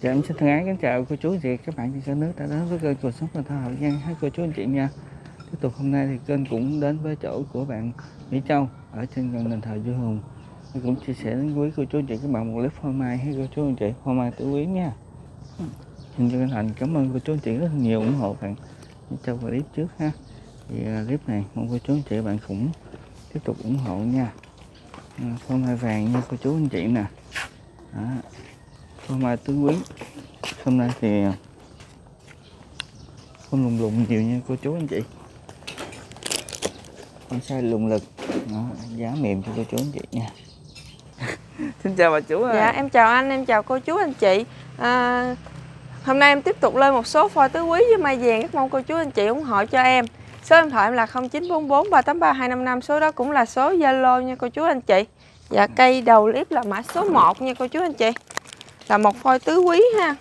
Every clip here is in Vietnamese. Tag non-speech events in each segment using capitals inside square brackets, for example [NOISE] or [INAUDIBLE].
Dạ em xin thân ái kính chào cô chú anh chị, các bạn trên cả nước đã đến với kênh cuộc sống Cần Thơ Hậu Giang hai cô chú anh chị nha. Tiếp tục hôm nay thì kênh cũng đến với chỗ của bạn Mỹ Châu ở trên gần đền thờ vua Hùng. Tôi cũng chia sẻ đến quý cô chú anh chị, các bạn một clip hoa mai hay cô chú anh chị, hoa mai tử quý nha. Xin chân thành cảm ơn cô chú anh chị rất nhiều ủng hộ bạn Mỹ Châu clip trước ha. Thì à, clip này mong cô chú anh chị bạn cũng tiếp tục ủng hộ nha. À, hoa mai vàng nha, cô chú anh chị nè. Đó hoa mai tứ quý. Hôm nay thì à, không lùng lùng nhiều nha cô chú anh chị. Con sai lùng lực. Đó, giá mềm cho cô chú anh chị nha. [LAUGHS] Xin chào bà chủ ơi. Dạ em chào anh, em chào cô chú anh chị. À, Hôm nay em tiếp tục lên một số phôi tứ quý với mai vàng. Rất mong cô chú anh chị ủng hộ cho em. Số điện thoại em là 0944 383 255 Số đó cũng là số Zalo nha cô chú anh chị. Dạ cây đầu clip là mã số 1 nha cô chú anh chị. Là một phôi tứ quý ha.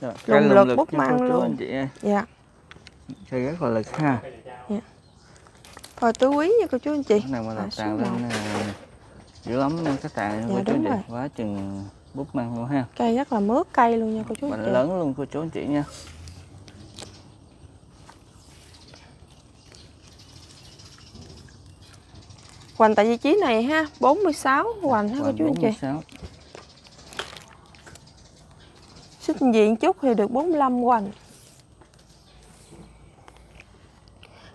Rồi, lùng cái lực bút chú luôn. anh chị Dạ. Cây rất là lực ha. Phôi tứ quý nha cô chú anh chị. Cái này mà làm số tàn lên à, dữ lắm cái tàn Dạ, cô chú anh chị. quá chừng bút măng luôn ha. Cây rất là mướt cây luôn nha cô chú anh chị. lớn luôn cô chú anh chị nha. Hoành tại vị trí này ha 46 hoành ha cô chú anh chị. 46 Xích diện chút thì được 45 hoành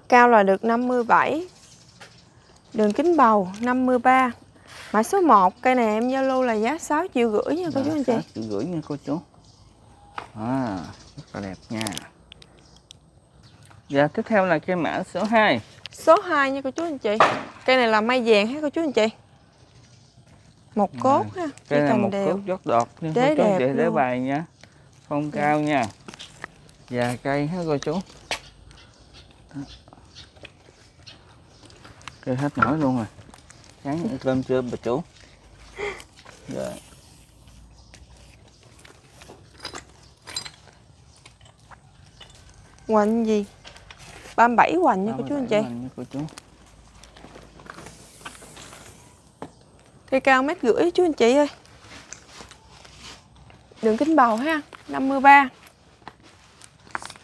Cao là được 57 Đường kính bầu 53 Mã số 1 Cây này em giao lưu là giá 6 triệu rưỡi nha cô chú anh chị. Dạ, triệu rưỡi nha cô chú. À, rất là đẹp nha. Dạ tiếp theo là cây mã số 2 Số 2 nha cô chú anh chị. Cây này là mai vàng ha cô chú anh chị. Một cốt ha Dạ. cây này một đều. cốt giót đọt Đế đẹp luôn. bài nha phong cao nha. Già cây ha cô chú. Đó. cây hết nổi luôn rồi. Sáng ăn cơm chưa bà chủ rồi Hoành gì? 37 hoành nha cô chú anh chị. Nha cô chú. Cây cao mét rưỡi chú anh chị ơi Đường kính bầu ha 53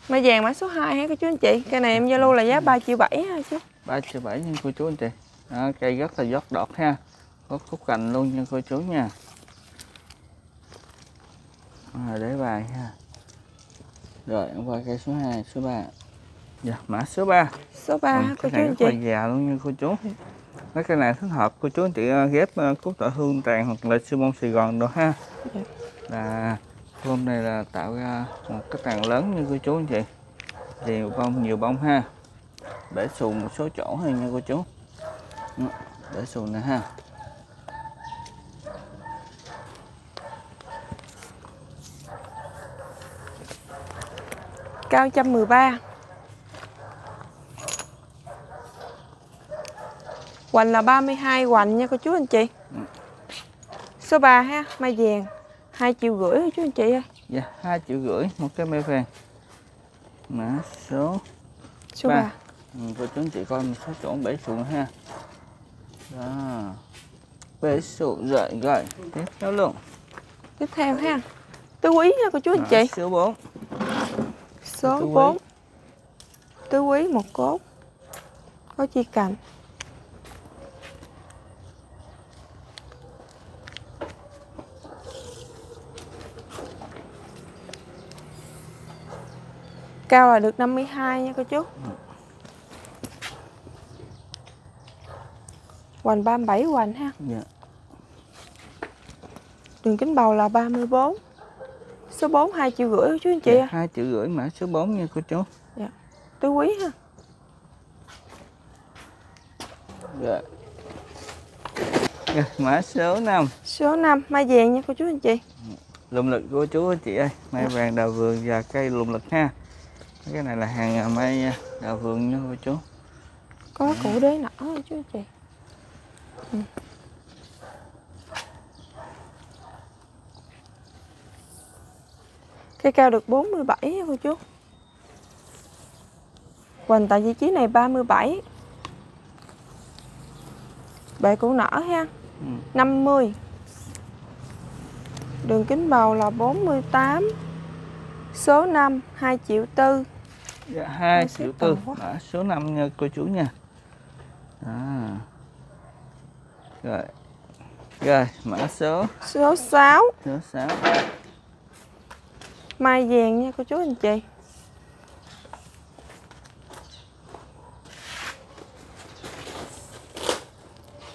Mai vàng mã số 2 ha cô chú anh chị. Cây này em giao lưu là giá 3 triệu 7 ha chú. ba triệu bảy nha cô chú anh chị. Đó, cây rất là giót đọt ha. Có khúc cành luôn nha cô chú nha. À, để bài ha. Rồi em qua cây số 2 số 3 dạ mã số 3 Số 3 ha cô chú anh chị. già luôn nha cô chú. Mấy cái này thích hợp cô chú anh chị ờ, ghép ờ, cúc tỏi hương tràng hoặc là siêu bông sài gòn đồ ha. Dạ. Là hôm này là tạo ra một cái tàn lớn nha cô chú anh chị. Nhiều bông nhiều bông ha. Bể xù một số chỗ thôi nha cô chú. Ừ, bể xù nè ha. Cao 113 Hoành là 32 hoành nha cô chú anh chị. Số 3 ha Mai vàng 2 triệu rưỡi thôi chú anh chị ơi. Dạ hai triệu rưỡi một cái mê vàng. Mã số Số Ba. 3 ừ, cô chú anh chị coi một số chỗ bể xù ha. Đó. Bể xù rồi rồi tiếp theo luôn. Tiếp theo ha. Tứ quý ha cô chú anh chị. số 4 Số Tứ quý. 4 Tứ quý một cốt. Có chi cành Cao là được 52 nha cô chú. Hoành 37 hoành ha. Dạ. Đường kính bầu là 34 Số 4 2 triệu rưỡi chú anh chị Dạ, ơi hai triệu rưỡi mã số 4 nha cô chú. Tứ quý ha. Rồi Dạ, mã số 5 Số 5 mai vàng nha cô chú anh chị. Lùng lực của chú anh chị ơi. Mai vàng đào vườn và cây lùng lực ha cái này là hàng à, mai à, đào vườn nha cô chú. Có củ đế nở thôi chú chị. Ừ. Cây cao được 47 nha cô chú. Hoành tại vị trí này 37 Bệ củ nở ha. Ừ. 50 Đường kính bầu là 48 Số 5 2 triệu tư Dạ, 2 Hai triệu tư. mã số 5 nha cô chú nha. À. rồi. Rồi mã số. Số 6 số 6 Mai vàng nha cô chú anh chị.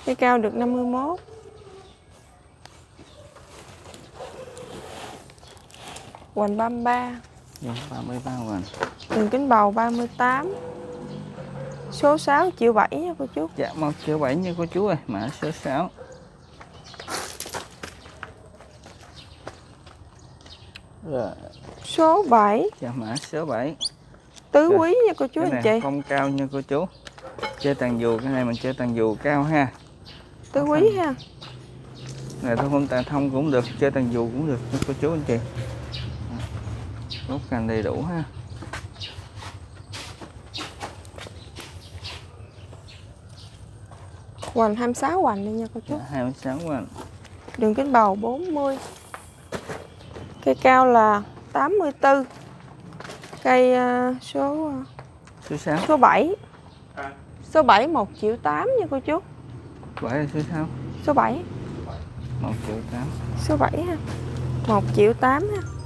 Cây cao được 51 Hoành 33 Dạ, 33 hoành Đường kính bầu 38 Số 6 triệu 7 nha cô chú. Dạ 1 triệu 7 nha cô chú ơi mã số 6 rồi. Số 7 dạ mã số 7 Tứ Rồi, quý nha cô chú cái anh chị. không cao nha cô chú. Chơi tàn dù cái này mình chơi tàn dù cao ha. Tứ quý ha. Này thôi không tàn thông cũng được chơi tàn dù cũng được nha cô chú anh chị gốc cành đầy đủ ha. Hoành 26 hoành đi nha cô chú. Dạ, 26 hoành. Đường kính bầu 40 Cây cao là 84 Cây à, số à, số 6 số 7 Số 7 1 triệu 8 nha cô chú. 7 là số 6 Số 7 1 triệu 8 Số 7 ha. 1 triệu 8 ha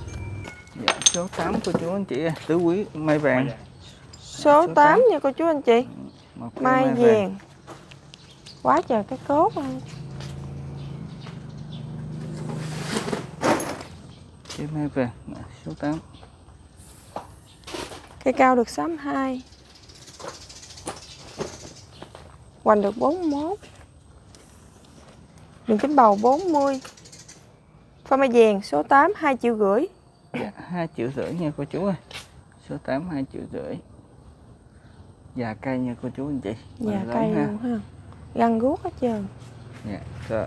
dạ, số 8 cô chú anh chị tứ quý mai vàng. Số Số 8 tám. nha cô chú anh chị. Một cây Mai vàng. vàng. Quá trời cái cốt luôn. Cây mai vàng Dạ, số 8 Cây cao được 62 Hoành được 41 Đường kính bầu 40 Pha mai vàng số 8 2 triệu rưỡi dạ, 2 triệu rưỡi nha cô chú ơi. Số 8 2 triệu rưỡi. Già cây nha cô chú anh chị. Lớn cây ha. luôn ha. Găng guốc hết trơn. Dạ rồi.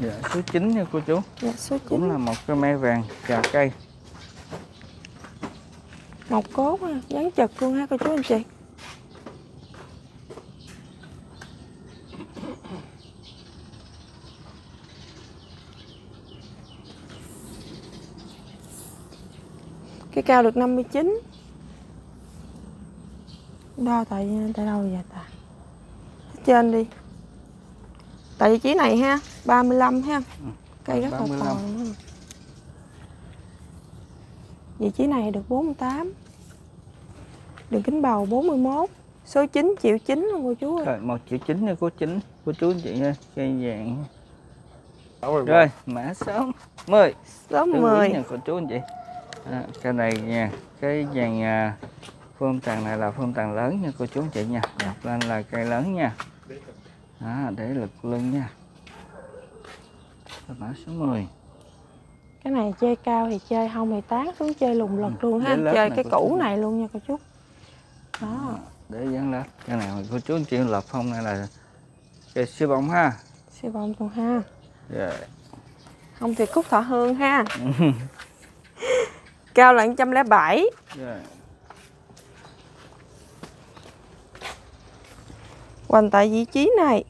Dạ, số 9 nha cô chú. Dạ số 9 cũng là một cây mai vàng già cây Một cốt ha. Dán chật luôn ha cô chú anh chị Cái cao được 59 Đo tại tại đâu vậy ta? Trên đi. Tại vị trí này ha 35 ha. Cây rất là 35. to luôn. Ha. Vị trí này được 48 Đường kính bầu 41 Số 9 triệu 9 luôn cô chú ơi. Rồi một triệu chín nha cô chín. Cô chú anh chị ơi cây vàng. Rồi mã số 10 Số Tứ quý 10 nha cô chú anh chị à, cái này nha cái vàng à, phơm tàn này là phơm tàn lớn nha cô chú anh chị nha. Đọc lên là cây lớn nha. À, để lực lưng nha. Mã số 10 Cái này chơi cao thì chơi không thì tán xuống chơi lùng lật Ừ, luôn ha. Chơi cái cũ này luôn nha cô chú. Đó. Để dán lớp. Cái này mà cô chú anh chị lập phong này là cây siêu bông ha. Siêu bông luôn ha. Rồi Không thì cúc thọ hương ha [LAUGHS] Cao là 107 rồi Hoành tại vị trí này.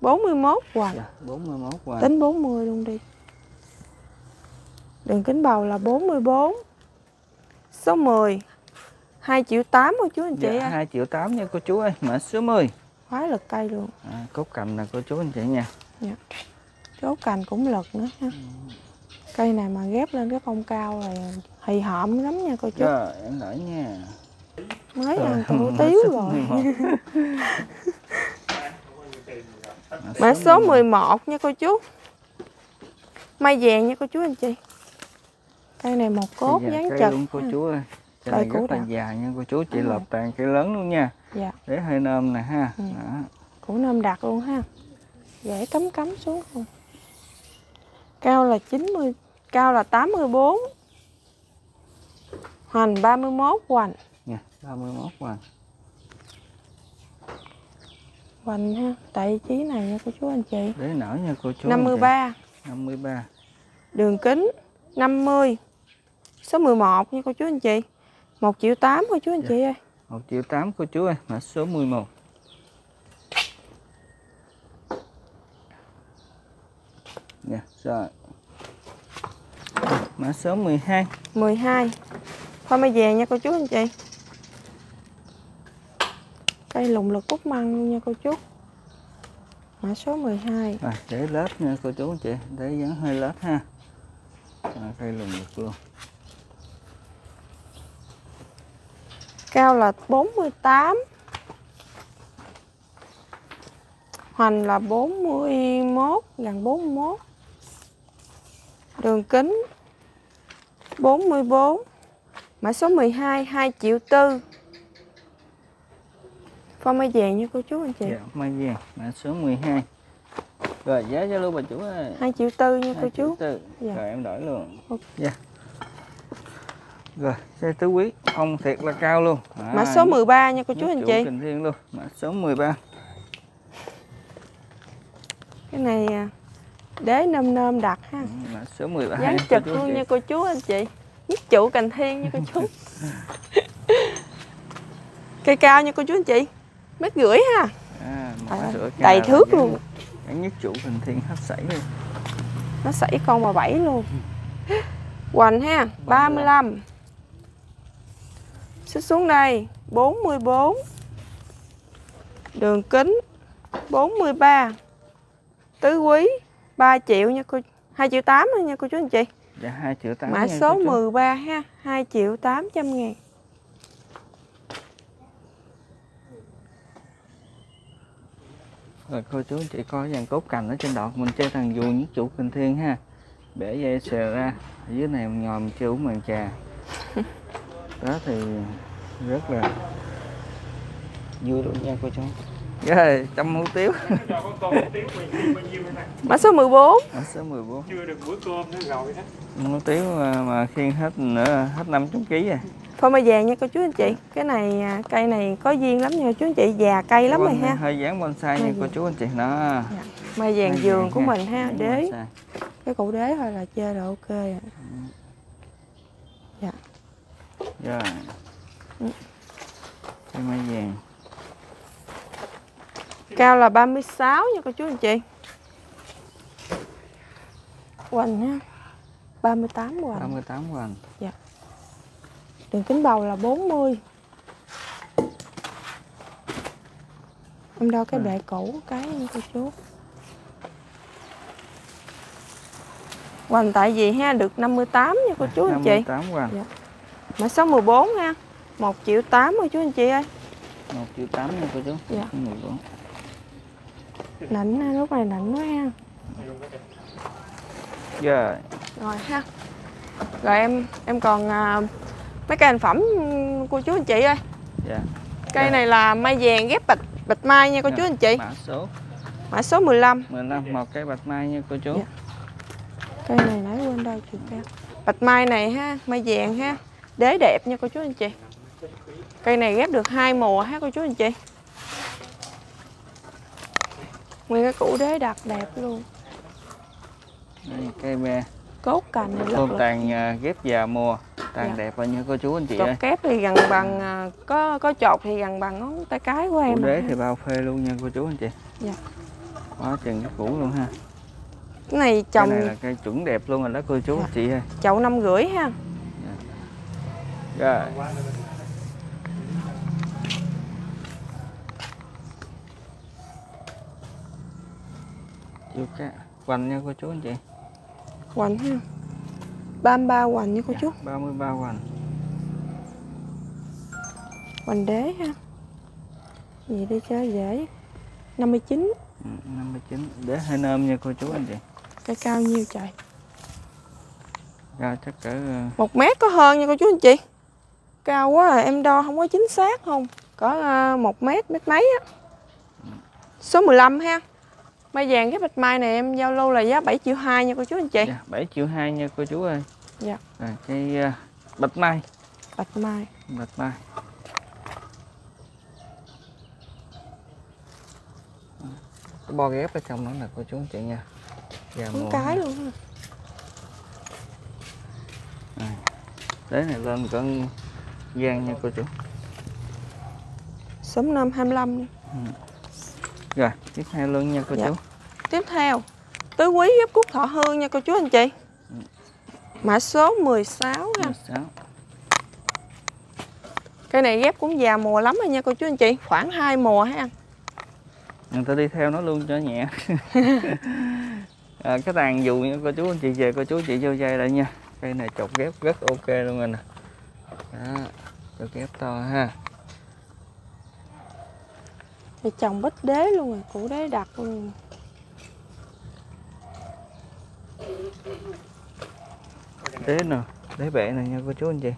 41 hoành. Dạ, 41 qua Tính 40 luôn đi. Đường kính bầu là 44 Số 10 2 triệu 8 cô chú anh chị dạ, ơi. 2 triệu 8 nha cô chú ơi mã số 10 Khoái lực cây luôn. À, cốt cành nè cô chú anh chị nha. Chốt cành cũng lực nữa ha Cây này mà ghép lên cái phong cao là hì họm lắm nha cô chú. Rồi em đợi nha. Mới ăn mã [LAUGHS] tiếu rồi. 11. Mã số 11 [LAUGHS] nha cô chú. Mai vàng nha cô chú anh chị. Cây này một cốt dán cây chật luôn cô chú ơi. Cây này rất là già nha cô chú chị Đúng lập rồi. tàn cây lớn luôn nha. Dạ. Để hơi nôm nè ha. Ừ. Củ nôm đặc luôn ha. Dễ cắm cắm xuống không Cao là 90 Cao là 84 Hoành 31 hoành. Nha 31 hoàng Hoành. Ha Tại vị trí này nha cô chú anh chị. Để nở nha cô chú 53 53 Đường kính 50 Số 11 nha cô chú anh chị. 1 triệu 8 cô chú anh Dạ. chị ơi. 1 triệu 8 cô chú ơi mã số 11 nha rồi. Mã số 12 12 Hoa mai vàng nha cô chú anh chị. Cây lùng lực bút măng luôn nha cô chú. Mã số 12 rồi để lớp nha cô chú anh chị. Để dán hơi lớp ha. À, cây lùng lực luôn. Cao là 48 Hoành là 41 Gần 41 Đường kính 44 Mã số 12 2 triệu tư. Phong mai vàng nha cô chú anh chị. Dạ mai vàng mã số 12 rồi giá cho luôn bà chủ ơi. 2 triệu tư nha cô chú. tư. Dạ. rồi em đổi luôn. Ok. dạ. Rồi xe tứ quý. Không thiệt là cao luôn. À, Mã số 13 nha cô chú anh chị. Kình Thiên luôn. Mã số 13 Cái này à, đế nôm nôm đặt ha. Ừ, số 13 Dán cô chật chú luôn chị. nha cô chú anh chị. Nhất trụ cành thiên nha cô chú. [LAUGHS] [LAUGHS] Cây cao nha cô chú anh chị. Mét rưỡi ha. À, sữa đầy thước luôn. dán nhất chủ Kình Thiên hết sảy luôn Nó sảy con bà bảy luôn. Hoành ha 35 Xích xuống đây 44 Đường kính 43 Tứ quý 3 triệu nha cô 2 triệu 8 thôi nha cô chú anh chị. Dạ 2 triệu 8 Mã số cô chú. 13 ha 2 triệu 800 ngàn. Rồi cô chú anh chị coi dàn cốt cành ở trên đọt mình chơi thằng dù nhất chủ Kình Thiên ha. Bẻ dây xè ra ở dưới này mình ngồi mình chơi uống màn trà. [LAUGHS] Đó thì rất là vui luôn nha cô chú rồi trăm hủ tiếu. Cho con tôm tiếng bao nhiêu bao nhiêu nè Mã số 14 ở số 14 chưa được bữa cơm nữa rồi đó. Hủ tiếu mà, mà khiên hết nữa hết 500 kg à Phô mai vàng nha cô chú anh chị. Cái này à, cây này có duyên lắm nha cô chú anh chị. Già cây lắm rồi ha. hơi dáng bonsai nha cô chú anh chị nó Mai vàng Mai giường của ha, mình ha Đế. bonsai. Cái cụ đế thôi là chơi là ok à. rồi. Ừ. cây mai vàng Cao là 36 nha cô chú anh chị. Hoành ha. 38 hoành. 38 hoành. Đường kính bầu là 40 Em đo cái Ừ. bệ cũ cái nha cô chú. Hoành tại vì ha được 58 nha cô chú anh chị. 58 hoành. Dạ. Mã số 14 ha. 1 triệu 8 cô chú anh chị ơi. 1 triệu 8 nha cô chú. Dạ. 14 Nảnh ha, lúc này nảnh quá ha. Rồi Rồi ha. Rồi em em còn à, mấy cây thành phẩm cô chú anh chị ơi. Dạ. Cây Dạ. này là mai vàng ghép bạch bạch mai nha cô Dạ. chú anh chị. Mã số. Mã số 15 15 một cây bạch mai nha cô chú. Dạ. Cây này nãy quên đâu chiều cao Bạch mai này ha, mai vàng ha. Đế đẹp nha cô chú anh chị. Cây này ghép được hai mùa ha cô chú anh chị Nguyên cái củ đế đặt đẹp luôn. Đây, cây be Cốt cành này tôm tàn à, ghép già mùa. Tàn Dạ. đẹp rồi nha cô chú anh chị ơi? Chột kép thì gần bằng à, có có chột thì gần bằng ngón tay cái của em củ đế thì bao phê luôn nha cô chú anh chị. Dạ. quá chừng cái củ luôn ha. Cái này trồng này là cây chuẩn đẹp luôn rồi đó cô chú Dạ. anh chị ơi. Chậu năm rưỡi ha. Rồi chiều cá quanh nha cô chú anh chị. Hoành ha. 33 hoành nha cô chú. 33 hoành Hoành đế ha. Gì đi cho dễ. 59 ừ, 59 để hơi nơm nha cô chú anh chị. Cây cao nhiêu trời? Ra chắc cỡ ờ, một mét có hơn nha cô chú anh chị. Cao quá à, em đo không có chính xác không? Có à, một mét, mét mấy á. Số 15 ha Mai vàng cái bạch mai này em giao lưu là giá 7 triệu 2 nha cô chú anh chị. Dạ, 7 triệu 2 nha cô chú ơi. Dạ. rồi cây ờ, bạch mai. Bạch mai. Bạch mai. Cái bo ghép ở trong đó là cô chú anh chị nha. Con mùa cái luôn Đế này lên cỡ gian nha cô chú. Sống năm 25 đi. Rồi tiếp theo luôn nha cô Dạ. chú. Tiếp theo Tứ quý ghép cúc thọ hương nha cô chú anh chị. Mã số 16 ha. 16 Cây này ghép cũng già mùa lắm rồi nha cô chú anh chị, khoảng 2 mùa ha. người ta đi theo nó luôn cho nhẹ. [LAUGHS] À, cái tàn dù nha cô chú anh chị về cô chú anh chị vô dây lại nha. Cây này chọc ghép rất ok luôn rồi nè. Đó chọc ghép to ha Thì trồng bích đế luôn rồi, củ đế đặc luôn. đế nè đế bệ nè nha cô chú anh chị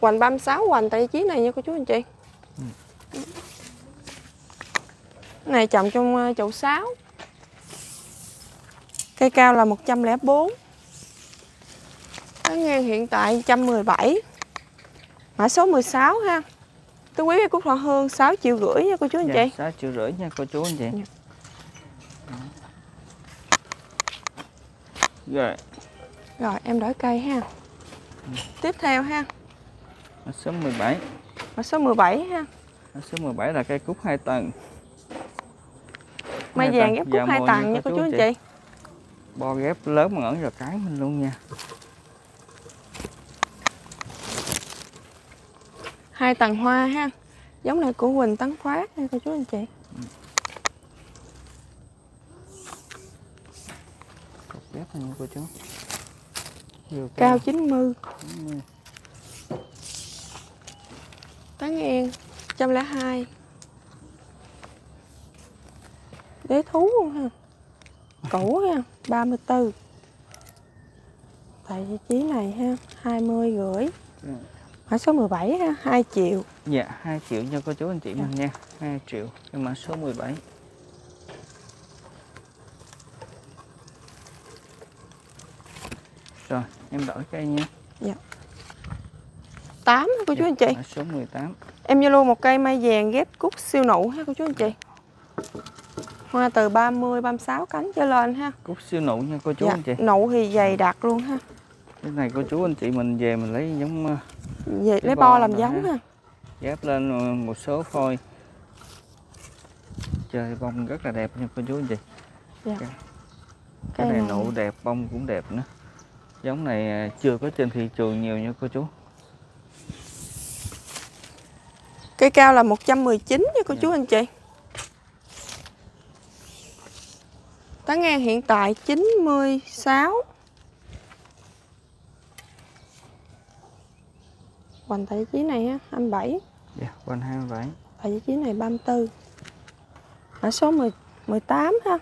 Hoành 36 hoành tại chí này nha cô chú anh chị. Cái này trồng trong ờ, chậu 6. Cây cao là 104. Cái ngang hiện tại 117. Mã số 16 ha. Tôi quý cúc thọ hương 6 triệu rưỡi nha cô chú anh dạ, chị. 6 triệu rưỡi nha cô chú anh chị Dạ. rồi Rồi em đổi cây ha. Tiếp theo ha. mã số 17 Mã số 17 ha. mã số 17 là cây cúc hai tầng Mai vàng ghép dạ cúc hai mồi tầng nha cô chú anh chị. bo ghép lớn mà ngẩn vào cái mình luôn nha Hai tầng hoa ha. Giống này của Quỳnh Tấn Phát nha cô chú anh chị. cọc ghép này cô chú Vừa Cao 90. 90. Tán ngang 102. Đế thú luôn ha. Cũ ha, 34. Tại vị trí này ha, 20 rưỡi. Mã số 17 ha, 2 triệu. Dạ 2 triệu cho cô chú anh chị mình nha 2 triệu cái mã số 17 Rồi em đổi cây nha 8 cô chú Dạ, anh chị. Mã số 18 Em vô luôn một cây mai vàng ghép cúc siêu nụ ha cô chú anh chị. Hoa từ 30 36 cánh trở lên ha. Cúc siêu nụ nha cô chú Dạ, anh chị nụ thì dày đặc luôn ha. Cái này cô chú anh chị mình về mình lấy giống Cái lấy bo làm giống ha. ghép lên một số phôi Chơi bông rất là đẹp nha cô chú anh chị Dạ. Cái, cái này này- nụ đẹp bông cũng đẹp nữa Giống này ờ, chưa có trên thị trường nhiều nha cô chú Cây cao là 119 nha cô Dạ. chú anh chị. Tán ngang hiện tại 96. Hoành tại vị trí này ha, 27. Dạ quanh 27 Tại vị trí này 34. Mã số 10, 18 ha.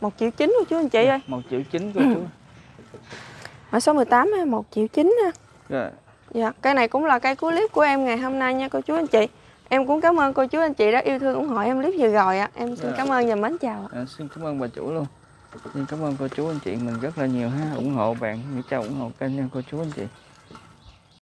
1 triệu 9 cô chú anh chị ơi. một triệu chín cô chú [CLEARS THROAT] Mã số 18 ha, 1 triệu 9 ha. Rồi Dạ, cây này cũng là cây cuối clip của em ngày hôm nay nha cô chú anh chị. Em cũng cảm ơn cô chú anh chị đã yêu thương ủng hộ em clip vừa rồi ạ. Em xin Dạ. cảm ơn và mến chào ạ. À, xin cảm ơn bà chủ luôn xin cảm ơn cô chú anh chị mình rất là nhiều ha ủng hộ bạn Châu ủng hộ kênh nha cô chú anh chị